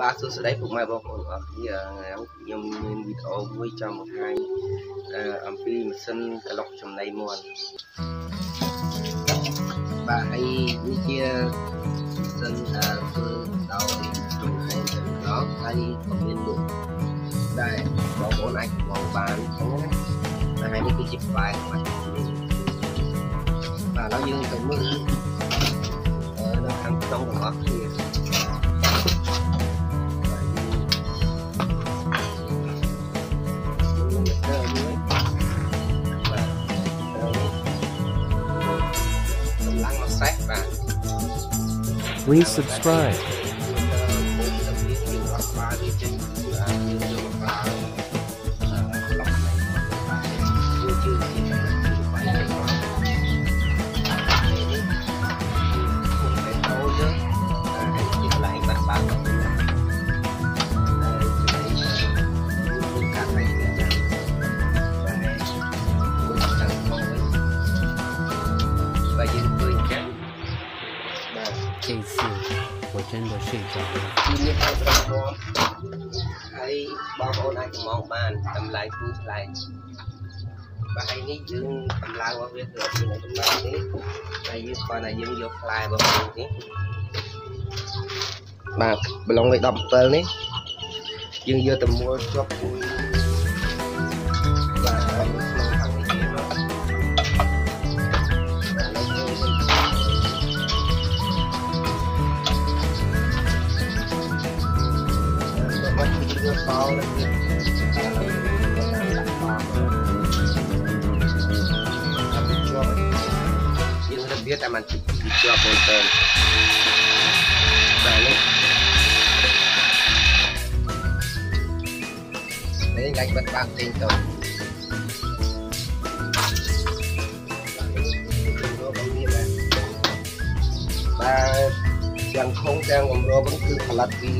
បាទសួស្តីពុកម៉ែបងប្អូនអរគ្នាថ្ងៃនេះខ្ញុំមានវីដេអូមួយចង់បង្ហាញអំពីម៉ាស៊ីនកឡុកចំណីមាន់បាទហើយនេះជាម៉ាស៊ីនដែលធ្វើដោយចំណីទៅឡុកហើយក៏មានលក់ដែរបងប្អូនអាចបងបានផងណាតែហើយនេះគឺជាផ្លែបាទបាទឥឡូវយើងទៅមើលនៅខាងក្នុងរបស់គ្នា Please subscribe. 这次我真的睡着了。 គឺមានឲ្យប្រព័ន្ធហើយបងប្អូនអាចកំងបានតម្លៃគូថ្លៃបាទហើយនេះយើងតម្លើងរបស់វាគឺអត់មានតម្លៃទេហើយយើងគ្រាន់តែយើងយកផ្លែរបស់វានេះបាទប្រឡងលេខ17នេះយើងយកទៅមួលជាប់មួ ពីវាបោលើនេះយើងរបៀបតែมันជាជាប់បងទៅបាទនេះនេះងាច់បាត់បាក់ពេញទៅបាទទាំងខងទាំងកម្រវិញគឺផលិតពី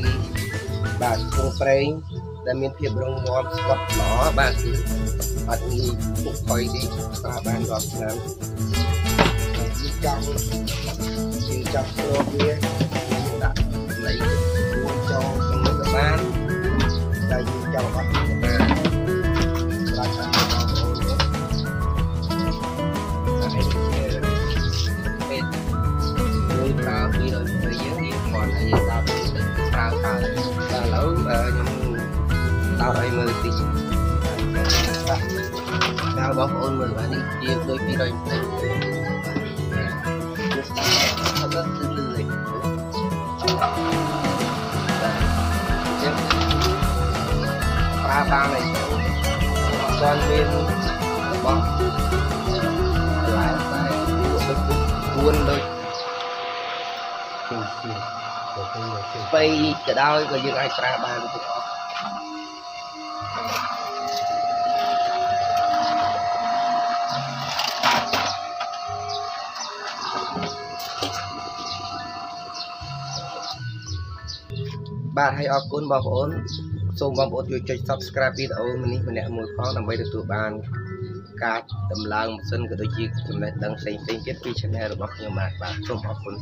បាទធុងប្រេង ដែលមានភាពរឹងមាំស្កត់ល្អបាទគឺអត់ងាយពុកផុយទេប្រើបានរាប់ឆ្នាំយើងចង់យើងចង់ស្រូបវាដាក់លៃរួចចូលក្នុងនេះក៏បានតែយើងចង់អត់ sao ឲ្យមើលពីដល់បងប្អូនមើលបាននេះជាដូចពីរយទៅអត់ដឹងទៅលើចឹងប្រើបានហើយអត់មានរបស់ឡើងតែគួនដូចពីពីបីក៏ដោយក៏យើងអាចប្រើបានទាំងអស់ បាទហើយអរគុណបងប្អូនសូមបងប្អូនជួយចុច Subscribe វីដេអូនេះម្នាក់មួយផងដើម្បីទទួលបានការដំឡើងម៉ាស៊ីនក៏ដូចជាចំណេះដឹងផ្សេងៗទៀតពី Channel របស់ខ្ញុំបាទបាទសូមអរគុណ